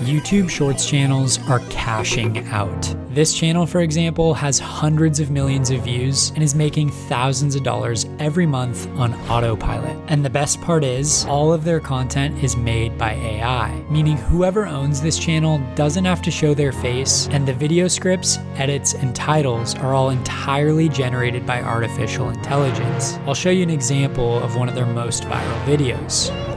YouTube Shorts channels are cashing out. This channel, for example, has hundreds of millions of views and is making thousands of dollars every month on autopilot. And the best part is, all of their content is made by AI, meaning whoever owns this channel doesn't have to show their face, and the video scripts, edits, and titles are all entirely generated by artificial intelligence. I'll show you an example of one of their most viral videos.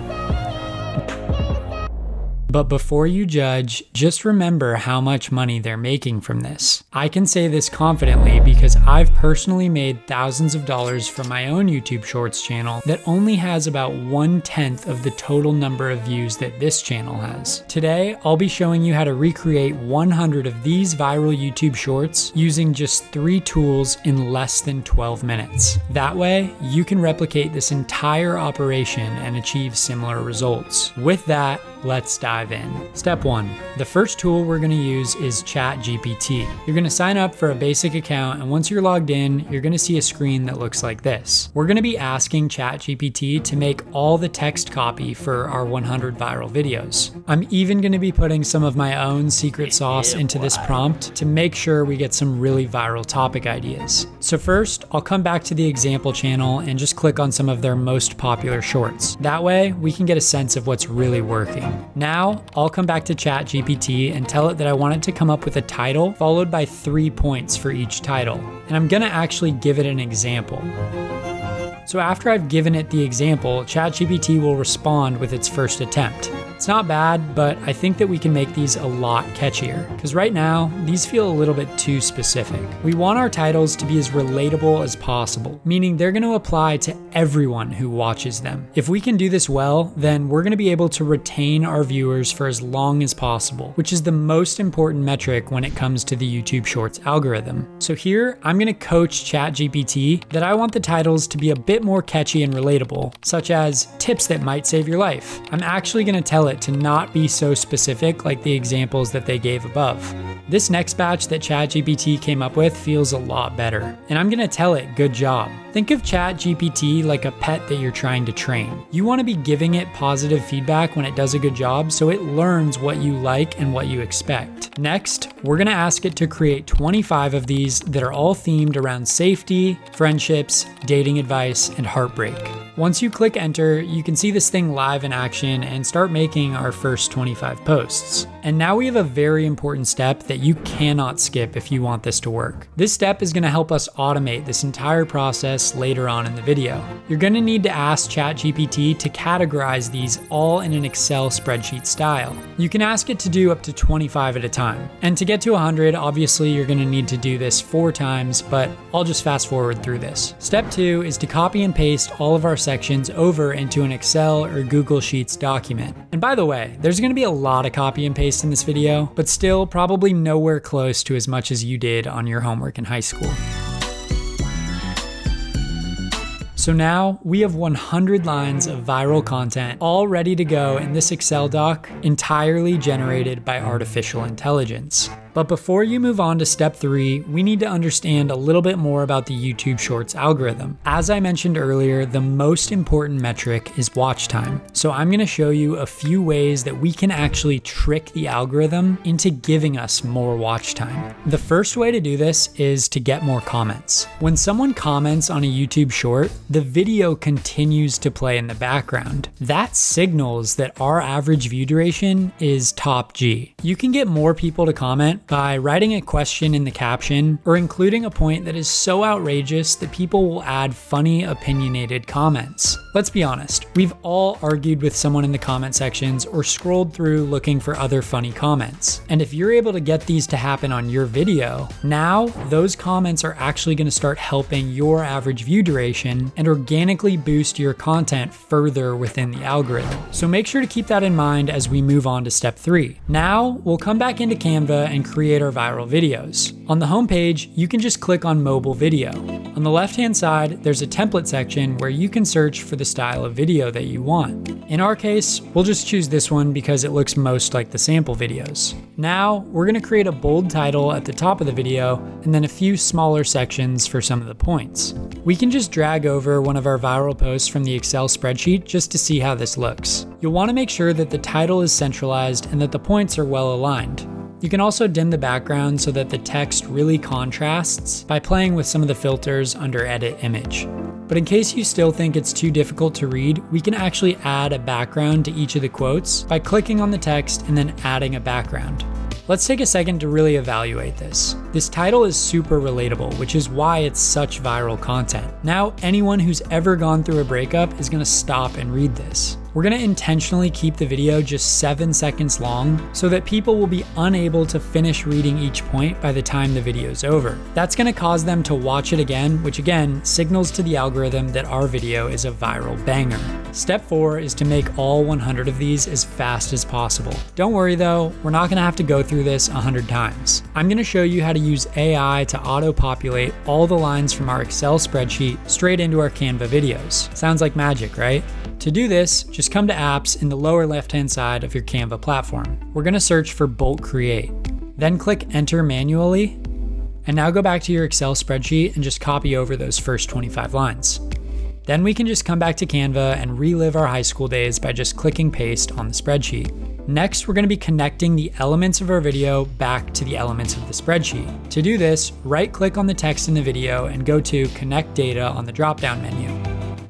But before you judge, just remember how much money they're making from this. I can say this confidently because I've personally made thousands of dollars from my own YouTube Shorts channel that only has about one tenth of the total number of views that this channel has. Today, I'll be showing you how to recreate 100 of these viral YouTube Shorts using just three tools in less than 12 minutes. That way, you can replicate this entire operation and achieve similar results. With that, let's dive in. Step one, the first tool we're gonna use is ChatGPT. You're gonna sign up for a basic account and once you're logged in, you're gonna see a screen that looks like this. We're gonna be asking ChatGPT to make all the text copy for our 100 viral videos. I'm even gonna be putting some of my own secret sauce into this prompt to make sure we get some really viral topic ideas. So first, I'll come back to the example channel and just click on some of their most popular shorts. That way, we can get a sense of what's really working. Now, I'll come back to ChatGPT and tell it that I want it to come up with a title followed by three points for each title. And I'm gonna actually give it an example. So after I've given it the example, ChatGPT will respond with its first attempt. It's not bad, but I think that we can make these a lot catchier, because right now, these feel a little bit too specific. We want our titles to be as relatable as possible, meaning they're going to apply to everyone who watches them. If we can do this well, then we're going to be able to retain our viewers for as long as possible, which is the most important metric when it comes to the YouTube Shorts algorithm. So here, I'm going to coach ChatGPT that I want the titles to be a bit more catchy and relatable, such as tips that might save your life. I'm actually going to tell it to not be so specific like the examples that they gave above. This next batch that ChatGPT came up with feels a lot better, and I'm gonna tell it good job. Think of ChatGPT like a pet that you're trying to train. You wanna be giving it positive feedback when it does a good job so it learns what you like and what you expect. Next, we're gonna ask it to create 25 of these that are all themed around safety, friendships, dating advice, and heartbreak. Once you click enter, you can see this thing live in action and start making our first 25 posts. And now we have a very important step that you cannot skip if you want this to work. This step is gonna help us automate this entire process later on in the video. You're gonna need to ask ChatGPT to categorize these all in an Excel spreadsheet style. You can ask it to do up to 25 at a time. And to get to 100, obviously you're gonna need to do this four times, but I'll just fast forward through this. Step two is to copy and paste all of our sections over into an Excel or Google Sheets document. And by the way, there's gonna be a lot of copy and paste in this video, but still probably nowhere close to as much as you did on your homework in high school. So now we have 100 lines of viral content all ready to go in this Excel doc entirely generated by artificial intelligence. But before you move on to step three, we need to understand a little bit more about the YouTube Shorts algorithm. As I mentioned earlier, the most important metric is watch time. So I'm gonna show you a few ways that we can actually trick the algorithm into giving us more watch time. The first way to do this is to get more comments. When someone comments on a YouTube short, the video continues to play in the background. That signals that our average view duration is top G. You can get more people to comment by writing a question in the caption or including a point that is so outrageous that people will add funny, opinionated comments. Let's be honest, we've all argued with someone in the comment sections or scrolled through looking for other funny comments. And if you're able to get these to happen on your video, now those comments are actually going to start helping your average view duration and organically boost your content further within the algorithm. So make sure to keep that in mind as we move on to step three. Now we'll come back into Canva and create our viral videos. On the homepage, you can just click on mobile video. On the left hand side, there's a template section where you can search for the style of video that you want. In our case, we'll just choose this one because it looks most like the sample videos. Now, we're going to create a bold title at the top of the video and then a few smaller sections for some of the points. We can just drag over one of our viral posts from the Excel spreadsheet just to see how this looks. You'll want to make sure that the title is centralized and that the points are well aligned. You can also dim the background so that the text really contrasts by playing with some of the filters under Edit Image. But in case you still think it's too difficult to read, we can actually add a background to each of the quotes by clicking on the text and then adding a background. Let's take a second to really evaluate this. This title is super relatable, which is why it's such viral content. Now, anyone who's ever gone through a breakup is gonna stop and read this. We're gonna intentionally keep the video just seven seconds long so that people will be unable to finish reading each point by the time the video's over. That's gonna cause them to watch it again, which again signals to the algorithm that our video is a viral banger. Step four is to make all 100 of these as fast as possible. Don't worry though, we're not gonna have to go through this 100 times. I'm gonna show you how to use AI to auto-populate all the lines from our Excel spreadsheet straight into our Canva videos. Sounds like magic, right? To do this, just come to apps in the lower left hand side of your Canva platform. We're gonna search for Bulk Create. Then click enter manually. And now go back to your Excel spreadsheet and just copy over those first 25 lines. Then we can just come back to Canva and relive our high school days by just clicking paste on the spreadsheet. Next, we're gonna be connecting the elements of our video back to the elements of the spreadsheet. To do this, right click on the text in the video and go to Connect Data on the drop-down menu.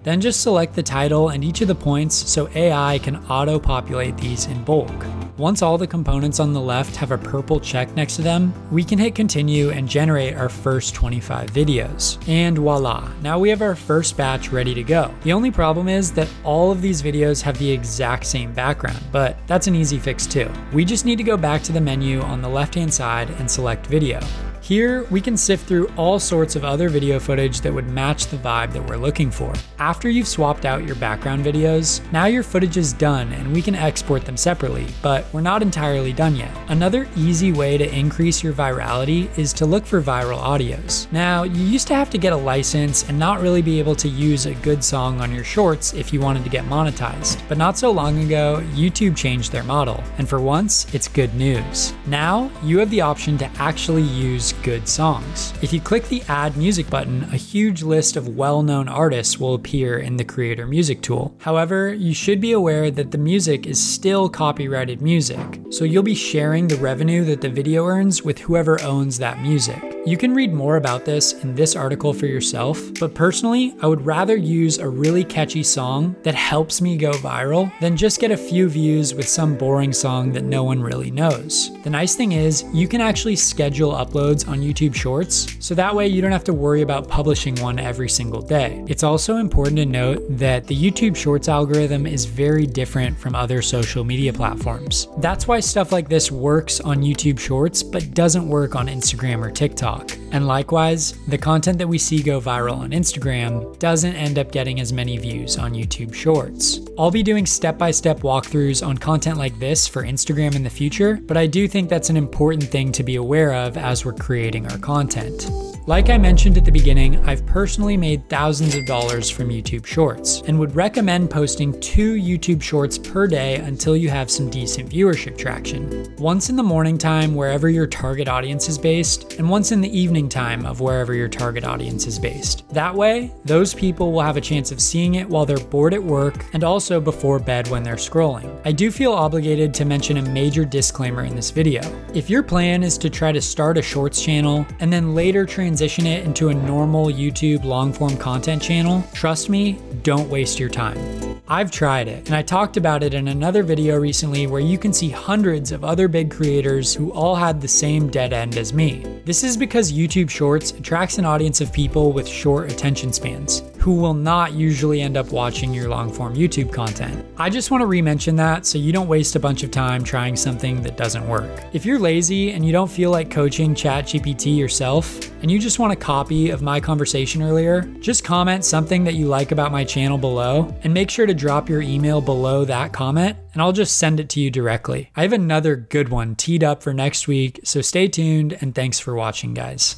Then just select the title and each of the points so AI can auto-populate these in bulk. Once all the components on the left have a purple check next to them, we can hit continue and generate our first 25 videos. And voila, now we have our first batch ready to go. The only problem is that all of these videos have the exact same background, but that's an easy fix too. We just need to go back to the menu on the left hand side and select video. Here, we can sift through all sorts of other video footage that would match the vibe that we're looking for. After you've swapped out your background videos, now your footage is done and we can export them separately, but we're not entirely done yet. Another easy way to increase your virality is to look for viral audios. Now, you used to have to get a license and not really be able to use a good song on your shorts if you wanted to get monetized. But not so long ago, YouTube changed their model, and for once, it's good news. Now, you have the option to actually use good songs. If you click the Add Music button, a huge list of well-known artists will appear in the Creator Music tool. However, you should be aware that the music is still copyrighted music, so you'll be sharing the revenue that the video earns with whoever owns that music. You can read more about this in this article for yourself, but personally, I would rather use a really catchy song that helps me go viral than just get a few views with some boring song that no one really knows. The nice thing is, you can actually schedule uploads on YouTube Shorts, so that way you don't have to worry about publishing one every single day. It's also important to note that the YouTube Shorts algorithm is very different from other social media platforms. That's why stuff like this works on YouTube Shorts, but doesn't work on Instagram or TikTok. TikTok. And likewise, the content that we see go viral on Instagram doesn't end up getting as many views on YouTube Shorts. I'll be doing step by step walkthroughs on content like this for Instagram in the future, but I do think that's an important thing to be aware of as we're creating our content. Like I mentioned at the beginning, I've personally made thousands of dollars from YouTube Shorts and would recommend posting two YouTube Shorts per day until you have some decent viewership traction. Once in the morning time, wherever your target audience is based, and once in the evening time of wherever your target audience is based. That way, those people will have a chance of seeing it while they're bored at work and also before bed when they're scrolling. I do feel obligated to mention a major disclaimer in this video. If your plan is to try to start a Shorts channel and then later transition transition it into a normal YouTube long form content channel, trust me, don't waste your time. I've tried it, and I talked about it in another video recently where you can see hundreds of other big creators who all had the same dead end as me. This is because YouTube Shorts attracts an audience of people with short attention spans who will not usually end up watching your long form YouTube content. I just want to re-mention that so you don't waste a bunch of time trying something that doesn't work. If you're lazy and you don't feel like coaching ChatGPT yourself, and you just want a copy of my conversation earlier, just comment something that you like about my channel below and make sure to drop your email below that comment and I'll just send it to you directly. I have another good one teed up for next week, so stay tuned and thanks for watching, guys.